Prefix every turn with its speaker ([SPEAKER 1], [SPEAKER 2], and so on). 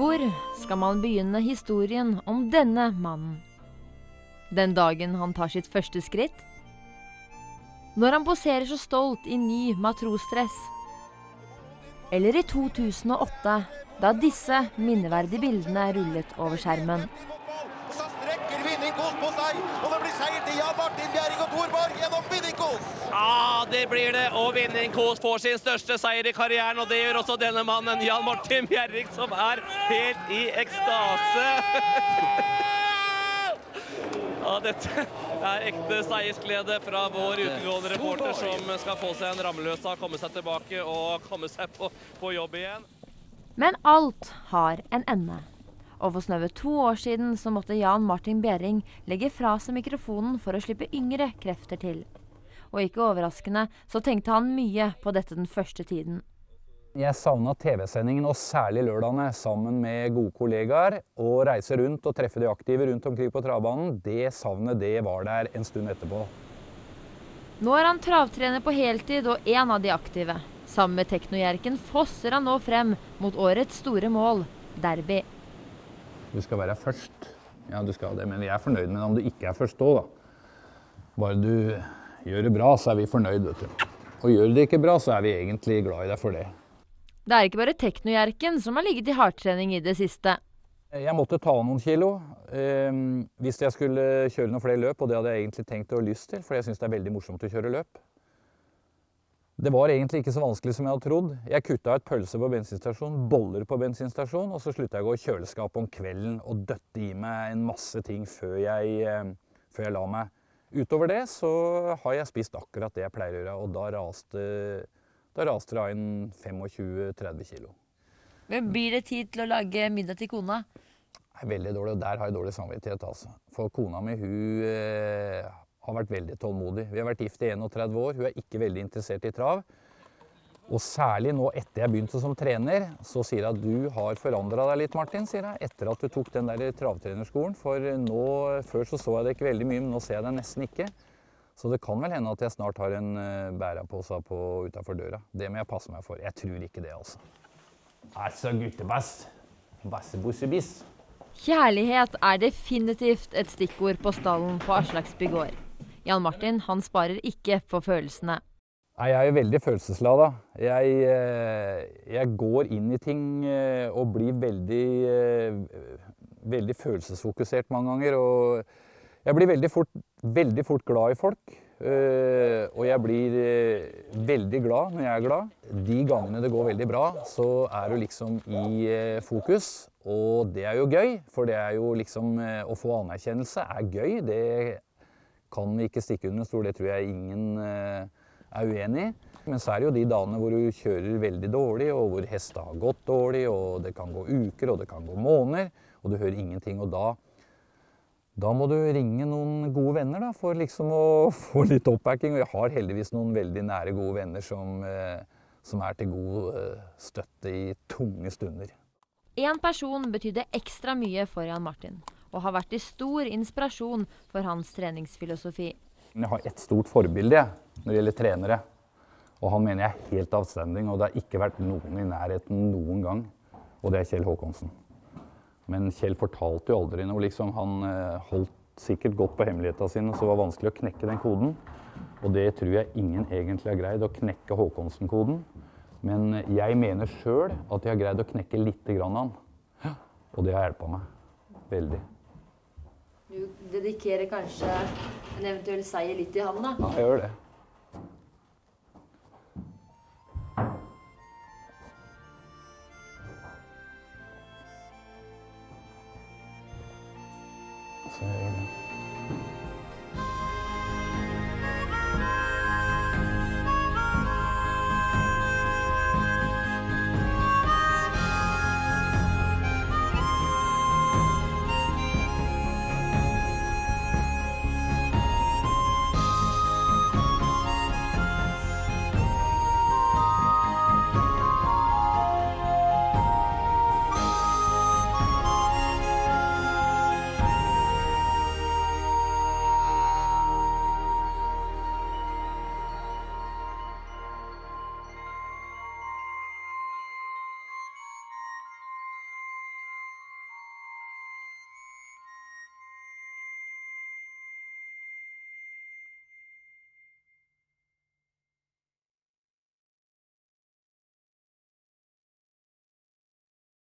[SPEAKER 1] Hvor skal man begynne historien om denne mannen? Den dagen han tar sitt første skritt? Når han poserer så stolt i ny matrosdress? Eller i 2008, da disse minneverdige bildene rullet over skjermen?
[SPEAKER 2] Så strekker Vinning godt på seg, og det blir seier til Jan Martin Bjerring og Thorborg gjennom Vinning-Kos.
[SPEAKER 3] Ja, det blir det. Og Vinningkos får sin største seier i karrieren, og det gjør også denne mannen, Jan Martin Bjerring, som er helt i ekstase. Ja, dette er ekte seiersglede fra vår utegående reporter som skal få seg en rammeløsa, komme seg tilbake og komme seg på, på jobb igjen.
[SPEAKER 1] Men alt har en ende. Og for snaue to år siden så måtte Jan Martin Behring legge fra seg mikrofonen for å slippe yngre krefter til. Og ikke overraskende så tenkte han mye på dette den første tiden.
[SPEAKER 4] Jeg savna TV-sendingen, og særlig lørdagene, sammen med gode kollegaer. Å reise rundt og treffe de aktive rundt omkring på travbanen, det savnet det var der en stund etterpå.
[SPEAKER 1] Nå er han travtrener på heltid og en av de aktive. Sammen med teknojerken fosser han nå frem mot årets store mål, Derby.
[SPEAKER 4] Du skal være først. Ja, du skal det, men vi er fornøyd med det om du ikke er først òg, da. Bare du gjør det bra, så er vi fornøyd, vet du. Og gjør du det ikke bra, så er vi egentlig glad i deg for det.
[SPEAKER 1] Det er ikke bare teknojerken som har ligget i hardtrening i det siste.
[SPEAKER 4] Jeg måtte ta av noen kilo eh, hvis jeg skulle kjøre noen flere løp, og det hadde jeg egentlig tenkt og lyst til, for jeg syns det er veldig morsomt å kjøre løp. Det var egentlig ikke så vanskelig som jeg hadde trodd. Jeg kutta ut pølse på bensinstasjon, boller på bensinstasjon, og så slutta jeg å gå i kjøleskapet om kvelden og døtte i meg en masse ting før jeg, eh, før jeg la meg. Utover det så har jeg spist akkurat det jeg pleier å gjøre, og da raste, da raste det av en 25-30 kilo.
[SPEAKER 1] Men blir det tid til å lage middag til kona?
[SPEAKER 4] Er veldig dårlig, og der har jeg dårlig samvittighet. altså. For kona mi hun eh, har vært veldig tålmodig. Vi har vært gift i 31 år. Hun er ikke veldig interessert i trav. Og særlig nå etter jeg begynte som trener, så sier hun at du har forandra deg litt, Martin. sier jeg, Etter at du tok den der travtrenerskolen. For nå, før så så jeg det ikke veldig mye, men nå ser jeg det nesten ikke. Så det kan vel hende at jeg snart har en uh, bærepose utafor døra. Det må jeg passe meg for. Jeg tror ikke det, altså. Altså, guttebass. Bassebussebiss.
[SPEAKER 1] Kjærlighet er definitivt et stikkord på stallen på Aslaksby gård. Jan Martin han sparer ikke på følelsene.
[SPEAKER 4] Nei, Jeg er jo veldig følelseslada. Jeg, eh, jeg går inn i ting eh, og blir veldig, eh, veldig følelsesfokusert mange ganger. Og jeg blir veldig fort, veldig fort glad i folk. Og jeg blir veldig glad når jeg er glad. De gangene det går veldig bra, så er du liksom i fokus. Og det er jo gøy, for det er jo liksom Å få anerkjennelse er gøy. Det kan vi ikke stikke under stol. Det tror jeg ingen er uenig i. Men så er det jo de dagene hvor du kjører veldig dårlig, og hvor hestene har gått dårlig, og det kan gå uker, og det kan gå måneder, og du hører ingenting. Og da da må du ringe noen gode venner da, for liksom å få litt oppbacking. Og jeg har heldigvis noen veldig nære, gode venner som, eh, som er til god eh, støtte i tunge stunder.
[SPEAKER 1] Én person betydde ekstra mye for Jan Martin, og har vært til stor inspirasjon for hans treningsfilosofi.
[SPEAKER 4] Jeg har ett stort forbilde jeg, når det gjelder trenere. Og han mener jeg er helt avstending, og det har ikke vært noen i nærheten noen gang. Og det er Kjell Håkonsen. Men Kjell fortalte jo aldri noe. Liksom. Han eh, holdt sikkert godt på hemmelighetene sine, så det var vanskelig å knekke den koden. Og det tror jeg ingen egentlig har greid, å knekke Håkonsen-koden. Men jeg mener sjøl at jeg har greid å knekke lite grann av den. Og det har hjulpet meg veldig.
[SPEAKER 1] Du dedikerer kanskje en eventuell seier litt til han, da?
[SPEAKER 4] Ja, jeg gjør det. Så jeg gjør det.